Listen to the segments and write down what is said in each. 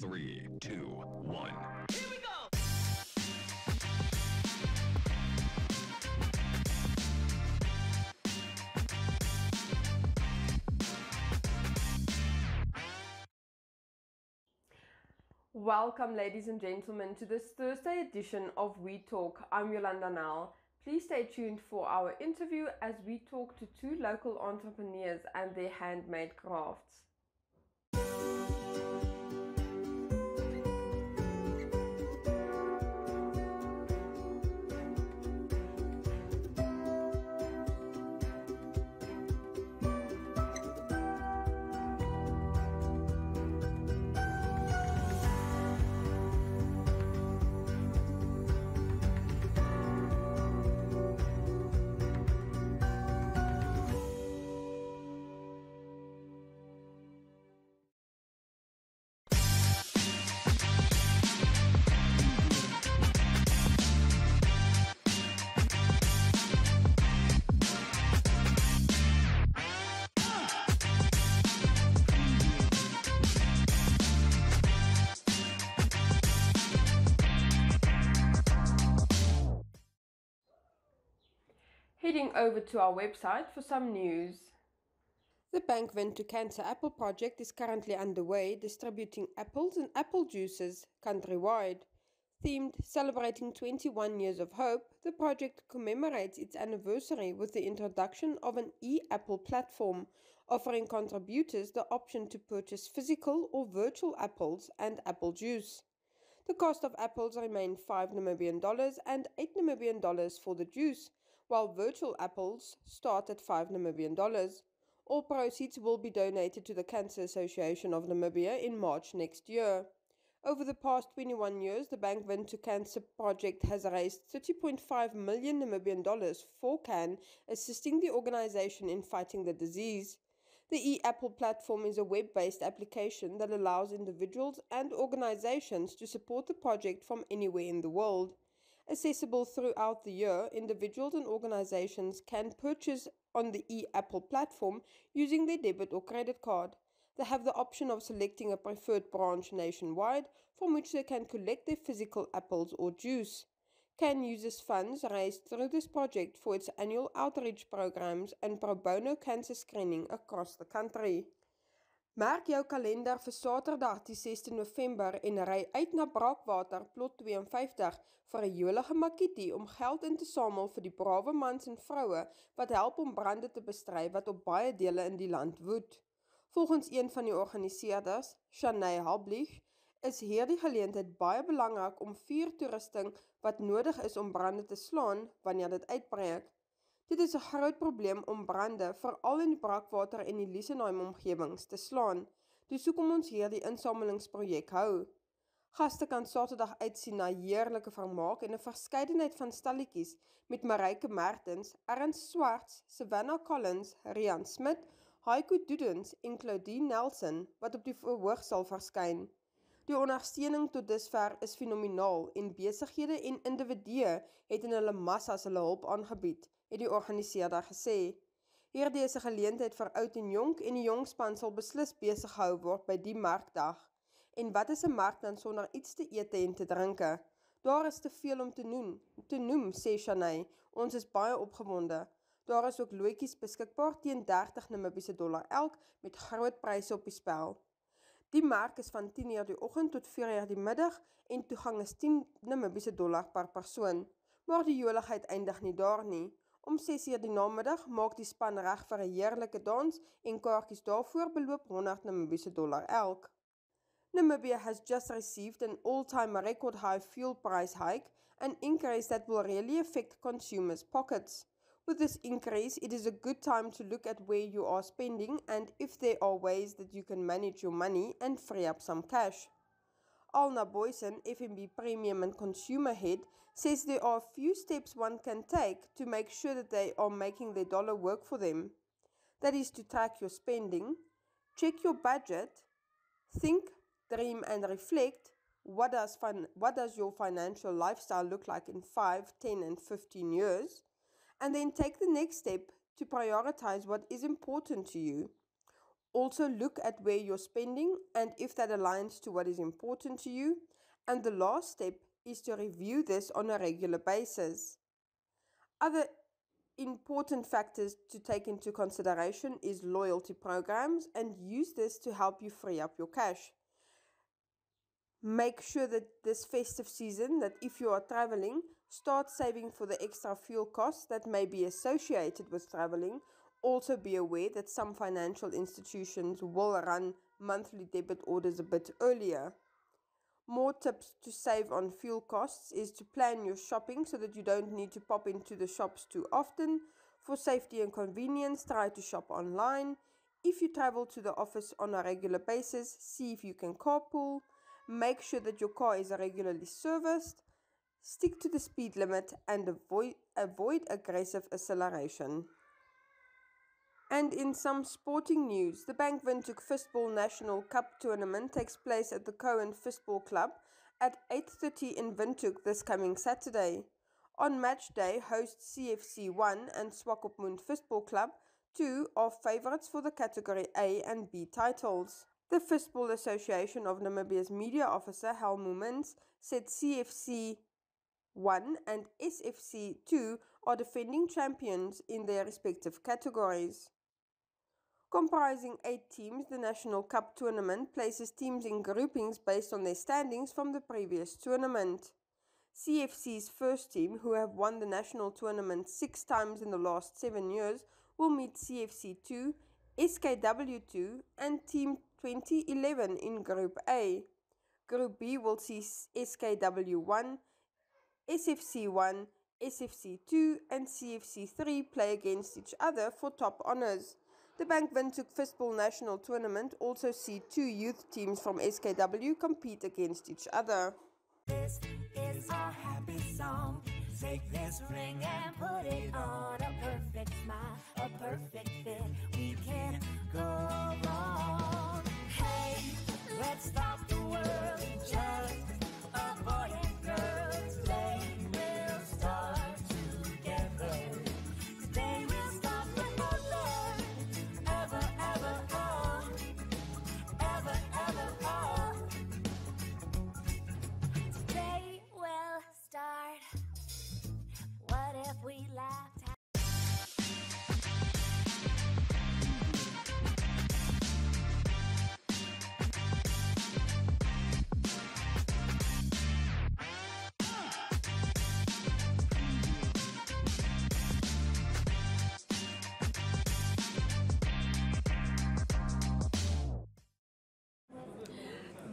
Three, two, one. Here we go. Welcome, ladies and gentlemen, to this Thursday edition of We Talk. I'm Yolanda Nell. Please stay tuned for our interview as we talk to two local entrepreneurs and their handmade crafts. Heading over to our website for some news. The Bank Windhoek Cancer Apple project is currently underway, distributing apples and apple juices countrywide. Themed celebrating 21 years of hope, the project commemorates its anniversary with the introduction of an e Apple platform, offering contributors the option to purchase physical or virtual apples and apple juice. The cost of apples remained 5 Namibian dollars and 8 Namibian dollars for the juice, while virtual apples start at 5 Namibian dollars. All proceeds will be donated to the Cancer Association of Namibia in March next year. Over the past 21 years, the Bank Windhoek Cancer project has raised 30.5 million Namibian dollars for CAN, assisting the organization in fighting the disease. The eApple platform is a web based application that allows individuals and organizations to support the project from anywhere in the world. Accessible throughout the year, individuals and organizations can purchase on the eApple platform using their debit or credit card. They have the option of selecting a preferred branch nationwide from which they can collect their physical apples or juice. CAN uses funds raised through this project for its annual outreach programs and pro bono cancer screening across the country. Merk jou kalender vir Saterdag die 16 November en ry uit na Braakwater plot 52 vir 'n jolige makkie om geld in te samel vir die brawe mans en vroue wat help om brande te bestry wat op baie dele in die land woed. Volgens een van die organiseerders, Shanay Hablich, is hierdie geleentheid baie belangrik om vuurtoerusting wat nodig is om brande te slaan wanneer dit uitbreek. Dit is 'n groot probleem om brande, veral in die brakwater en die Lisenheim omgewings, te slaan. Dis hoekom ons hierdie insamelingsprojek hou. Gaste kan Saterdag uitsien na heerlike vermaak en 'n verskeidenheid van stalletjies met Marike Mertens, Ernst Swarts, Savannah Collins, Rian Smit, Haiku Dudens en Claudine Nelson wat op die verhoog sal verskyn. Die ondersteuning tot dusver is fenomenaal en besighede en individue het in hulle massas hulle hulp aangebied, het die organiseerder gesê. Hierdie is 'n geleentheid vir oud en jonk en die jong span sal beslis besig gehou word by die markdag. En wat is 'n mark dan sonder iets te eet en te drinke? Daar is te veel om te noem, te noem sê Shanay. Ons is baie opgewonde. Daar is ook loetjies beskikbaar teen 30 Namibiese dollar elk met groot pryse op die spel. Die merk is van 10:00 die oggend tot 4:00 die middag en toegang is 10 Namibiese dollar per persoon. Maar die joligheid eindig nie daar nie. Om 6:00 die namiddag maak die span reg vir 'n heerlike dans en kaartjies daarvoor beloop 100 Namibiese dollar elk. Namibia has just received an all-time record high fuel price hike, an increase that will really affect consumers' pockets. With this increase, it is a good time to look at where you are spending and if there are ways that you can manage your money and free up some cash. Alna Boysen, FNB Premium and Consumer Head, says there are a few steps one can take to make sure that they are making their dollar work for them. That is to track your spending, check your budget, think, dream, and reflect what does, fin- what does your financial lifestyle look like in 5, 10, and 15 years and then take the next step to prioritize what is important to you. Also, look at where you're spending and if that aligns to what is important to you. And the last step is to review this on a regular basis. Other important factors to take into consideration is loyalty programs and use this to help you free up your cash. Make sure that this festive season that if you are traveling, start saving for the extra fuel costs that may be associated with traveling also be aware that some financial institutions will run monthly debit orders a bit earlier. More tips to save on fuel costs is to plan your shopping so that you don't need to pop into the shops too often. For safety and convenience, try to shop online. If you travel to the office on a regular basis, see if you can carpool. Make sure that your car is regularly serviced. Stick to the speed limit and avoid, avoid aggressive acceleration. And in some sporting news, the Bank Windhoek Fistball National Cup tournament takes place at the Cohen Fistball Club at 8.30 in Windhoek this coming Saturday. On match day, host CFC 1 and Swakopmund Fistball Club 2 are favourites for the category A and B titles. The Fistball Association of Namibia's media officer Helmo Mins said CFC 1 and SFC 2 are defending champions in their respective categories. Comprising eight teams, the National Cup tournament places teams in groupings based on their standings from the previous tournament. CFC's first team, who have won the national tournament six times in the last seven years, will meet CFC 2, SKW 2, and Team 2011 in Group A. Group B will see SKW 1, SFC 1, SFC 2, and CFC 3 play against each other for top honours. The Bank Windhoek Fistball National Tournament also see two youth teams from SKW compete against each other. This is happy song. Take this ring and put it on a perfect smile, a perfect fit. We can go wrong. Hey, let's stop the world. Just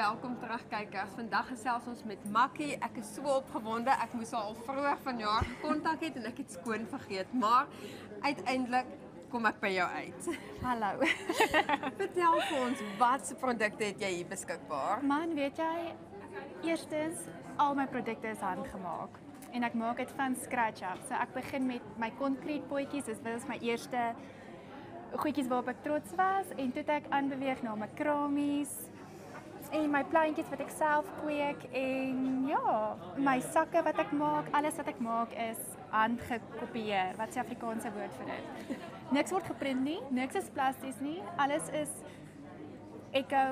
Welkom terug kykers. Vandag gesels ons met Makkie. Ek is so opgewonde. Ek moes haar al vroeg vanjaar gekontak het en ek het skoon vergeet, maar uiteindelik kom ek by jou uit. Hallo. Vertel vir ons watse produkte het jy hier beskikbaar? Man, weet jy, eerstens al my produkte is handgemaak en ek maak dit van scratch af. So ek begin met my konkreetpotjies. Dit was my eerste goedjies waarop ek trots was en toe het ek aanbeweeg na my kramies en my plantjies wat ek self kweek en ja, my sakke wat ek maak, alles wat ek maak is handgekopieer. Wat is die Afrikaanse woord vir dit? Niks word geprint nie, niks is plasties nie. Alles is eco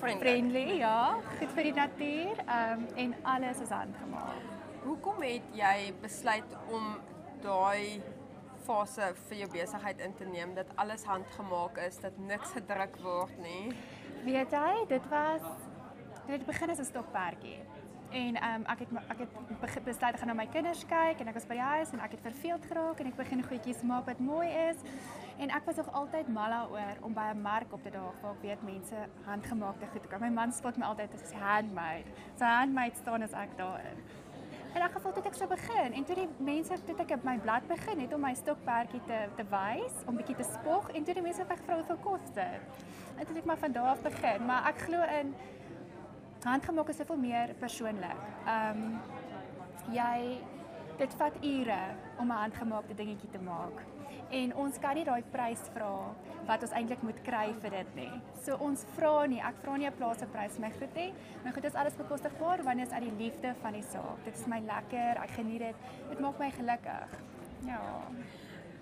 friendly, friendly ja, goed vir die natuur. Ehm um, en alles is handgemaak. Hoekom het jy besluit om daai fase vir jou besigheid in te neem dat alles handgemaak is, dat niks gedruk word nie? Weet jy, dit was dit begin as 'n stokperdjie. En ehm um, ek het ek het besluit gaan na my kinders kyk en ek was by die huis en ek het verveeld geraak en ek begin goedjies maak wat mooi is. En ek was nog altyd mal daaroor om by 'n mark op te daag waar ek weet mense handgemaakte goed koop. My man spot my altyd as handmade. So handmade staan as ek daarin. En ek gevoel dit ek sou begin en toe die mense toe ek my blad begin het om my stokperdjie te te wys, om bietjie te spog en toe die mense het gevra hoeveel kos dit het ek maar van daar af begin, maar ek glo in handgemaak is soveel meer persoonlik. Ehm um, jy dit vat ure om 'n handgemaakte dingetjie te maak. En ons kan nie daai prys vra wat ons eintlik moet kry vir dit nie. So ons vra nie, ek vra nie 'n plaaslike prys my goed nie. My goed is alles bekostigbaar wanneer dit uit die liefde van die saak. Dit is my lekker, ek geniet dit. Dit maak my gelukkig. Ja.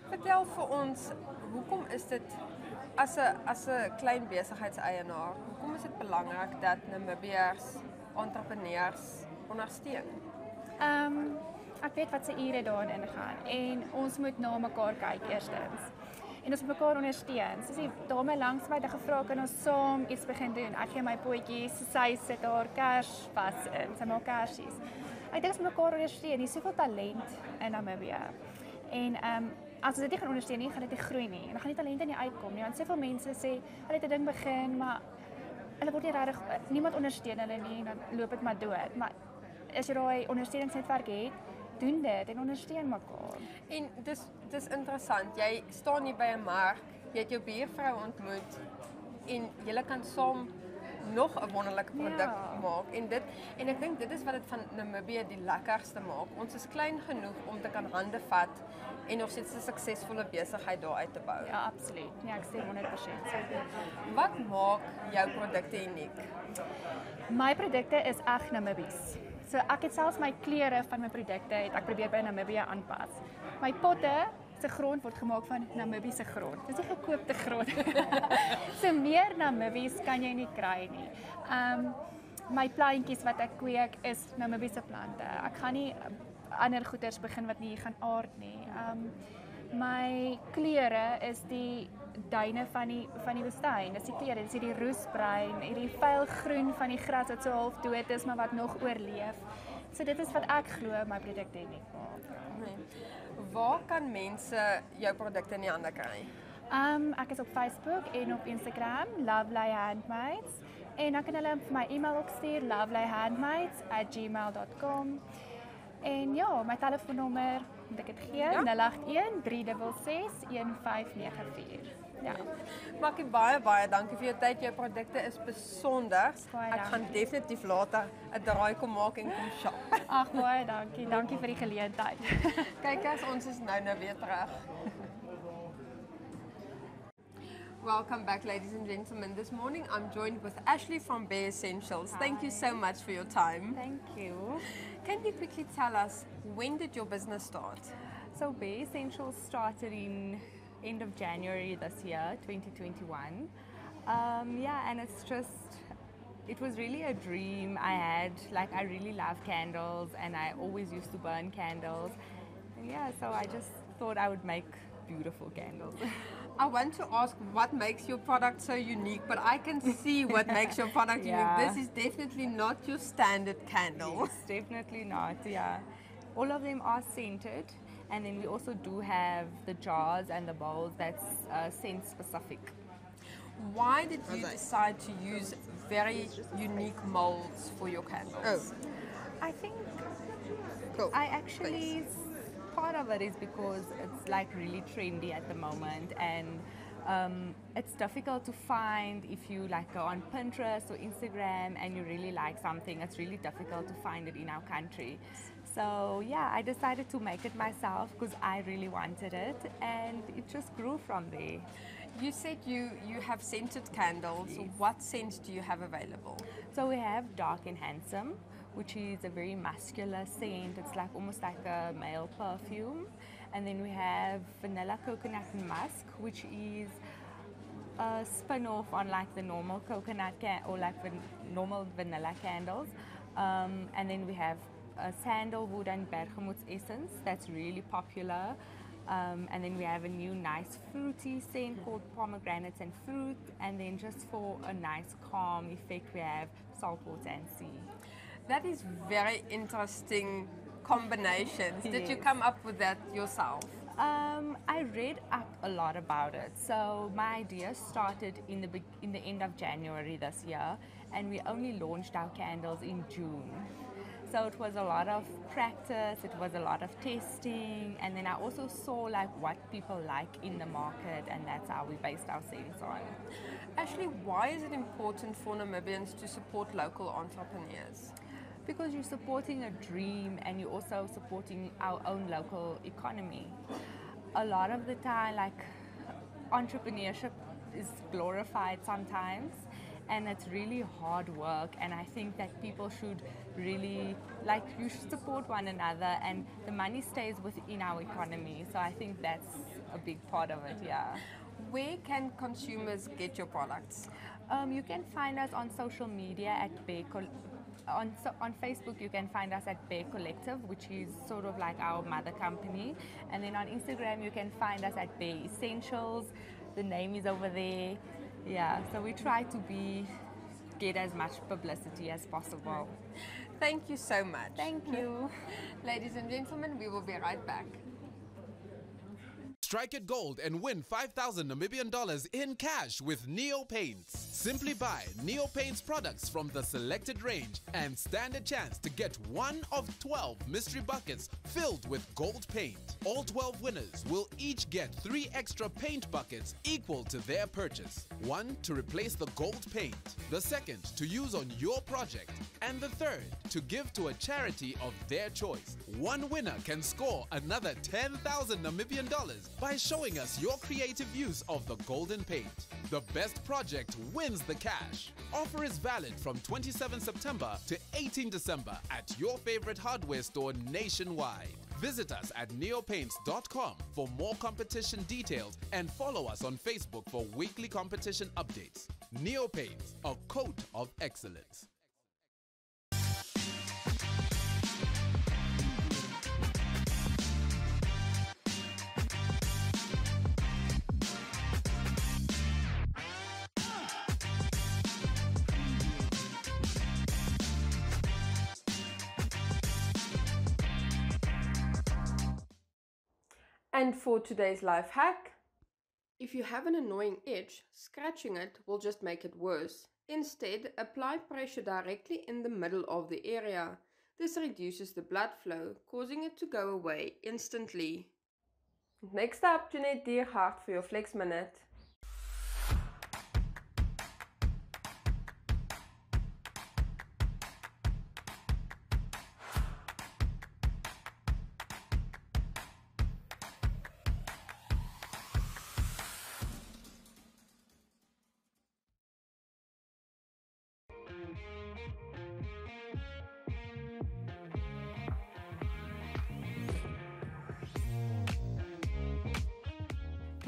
Vertel vir ons, hoekom is dit as 'n as 'n klein besigheidseienaar, hoekom is dit belangrik dat Namibiërs entrepreneurs ondersteun? Ehm um, ek weet wat se ure daarin gaan en ons moet na mekaar kyk eerstens. En ons moet mekaar ondersteun. Soos die dame langs my het gevra kan ons saam iets begin doen. Ek gee my potjies, sy sit haar kers vas in. Sy maak kersies. Ek dink ons moet mekaar ondersteun. Daar's soveel talent in Namibië. En ehm um, as ons dit nie gaan ondersteun nie, gaan dit nie groei nie. En dan gaan die talente nie uitkom nie. Want soveel mense sê hulle het 'n ding begin, maar hulle word nie regtig niemand ondersteun hulle nie en dan loop dit maar dood. Maar as jy daai ondersteuningsnetwerk het, doen dit en ondersteun mekaar. En dis dis interessant. Jy staan hier by 'n mark, jy het jou buurvrou ontmoet en julle kan saam nog 'n wonderlike produk ja. maak en dit en ek dink dit is wat dit van Namibië die lekkerste maak. Ons is klein genoeg om te kan hande vat en nog steeds 'n suksesvolle besigheid daar uit te bou. Ja, absoluut. Ja, ek stem 100% seker. Wat maak jou produkte uniek? My produkte is eg Namibies. So ek het selfs my kleure van my produkte het ek probeer by Namibië aanpas. My potte se grond word gemaak van Namibiese grond. Dis nie gekoopte grond. so meer Namibies kan jy nie kry nie. Um my plantjies wat ek kweek is Namibiese plante. Ek gaan nie ander goeders begin wat nie gaan aard nie. Um my kleure is die duine van die van die woestyn. Dis die kleure, dis hierdie roesbruin, hierdie vuil groen van die gras wat so half dood is maar wat nog oorleef. So dit is wat ek glo my produkte het nie. Nee. Waar kan mense jou produkte in die hande kry? Um ek is op Facebook en op Instagram, Lovely Handmaids. En dan kan hulle vir my e-mail ook stuur lovelyhandmaids@gmail.com. En ja, my telefoonnommer, moet ek dit gee? Ja? 081 366 1594. Ja. Maak baie baie dankie vir jou tyd. Jou produkte is besonder. Ek gaan definitief later 'n draai kom maak en kom shop. Ag baie dankie. Dankie vir die geleentheid. Kyk as ons is nou nou weer terug. Welcome back, ladies and gentlemen. This morning I'm joined with Ashley from Bay Essentials. Hi. Thank you so much for your time. Thank you. Can you quickly tell us when did your business start? So Bay Essentials started in end of January this year, 2021. Um, yeah, and it's just it was really a dream I had. Like I really love candles, and I always used to burn candles. And yeah, so I just thought I would make beautiful candles. I want to ask what makes your product so unique, but I can see what makes your product yeah. unique. This is definitely not your standard candle. Yes, definitely not, yeah. All of them are scented, and then we also do have the jars and the bowls that's uh, scent specific. Why did you decide to use very unique molds for your candles? Oh. I think cool. I actually part of it is because it's like really trendy at the moment and um, it's difficult to find if you like go on Pinterest or Instagram and you really like something. It's really difficult to find it in our country. So yeah, I decided to make it myself because I really wanted it, and it just grew from there. You said you you have scented candles. Yes. What scents do you have available? So we have Dark and Handsome, which is a very muscular scent. It's like almost like a male perfume. And then we have vanilla coconut musk, which is a spin off on like the normal coconut can- or like van- normal vanilla candles. Um, and then we have a sandalwood and bergamot essence that's really popular. Um, and then we have a new nice fruity scent called pomegranates and fruit. And then just for a nice calm effect, we have salt water and sea. That is very interesting combinations. Did you come up with that yourself? Um, I read up a lot about it. So my idea started in the in the end of January this year, and we only launched our candles in June. So it was a lot of practice, it was a lot of testing, and then I also saw like what people like in the market, and that's how we based our sales on. Ashley, why is it important for Namibians to support local entrepreneurs? because you're supporting a dream and you're also supporting our own local economy. A lot of the time, like entrepreneurship is glorified sometimes and it's really hard work and i think that people should really like you should support one another and the money stays within our economy so i think that's a big part of it yeah Where can consumers get your products? Um, you can find us on social media at Bare Col- on so on Facebook you can find us at Bare Collective, which is sort of like our mother company, and then on Instagram you can find us at Bare Essentials. The name is over there. Yeah, so we try to be get as much publicity as possible. Thank you so much. Thank you. Ladies and gentlemen, we will be right back. Strike it gold and win 5,000 Namibian dollars in cash with Neo Paints. Simply buy Neo Paints products from the selected range and stand a chance to get one of 12 mystery buckets filled with gold paint. All 12 winners will each get three extra paint buckets equal to their purchase. One to replace the gold paint, the second to use on your project, and the third to give to a charity of their choice. One winner can score another 10,000 Namibian dollars by showing us your creative use of the golden paint. The best project wins the cash. Offer is valid from 27 September to 18 December at your favorite hardware store nationwide. Visit us at neopaints.com for more competition details and follow us on Facebook for weekly competition updates. Neopaints, a coat of excellence. And for today's life hack, if you have an annoying itch, scratching it will just make it worse. Instead, apply pressure directly in the middle of the area. This reduces the blood flow, causing it to go away instantly. Next up, Jeanette Diergaard for your Flex Minute.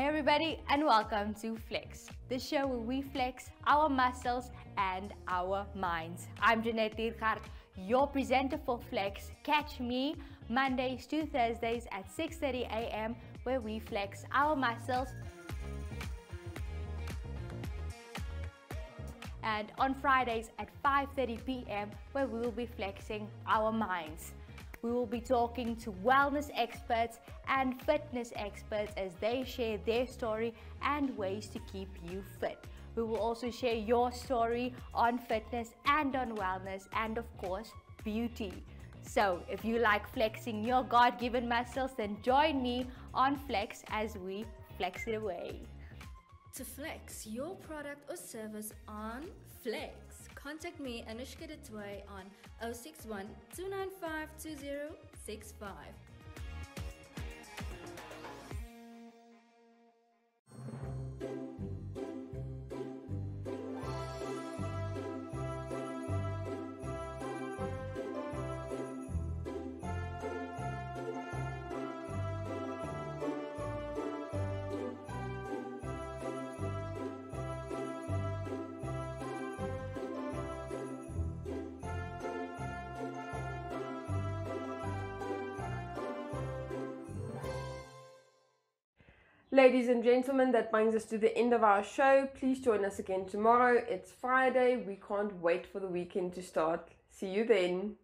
Everybody and welcome to Flex, the show where we flex our muscles and our minds. I'm Jeanette Diergaard, your presenter for Flex. Catch me Mondays to Thursdays at 6.30 a.m. where we flex our muscles and on Fridays at 5.30 p.m. where we will be flexing our minds. We will be talking to wellness experts and fitness experts as they share their story and ways to keep you fit. We will also share your story on fitness and on wellness and of course beauty. So if you like flexing your God-given muscles then join me on Flex as we flex it away. To flex your product or service on Flex, contact me Anushka Detway on 061 295 2065. Ladies and gentlemen, that brings us to the end of our show. Please join us again tomorrow. It's Friday. We can't wait for the weekend to start. See you then.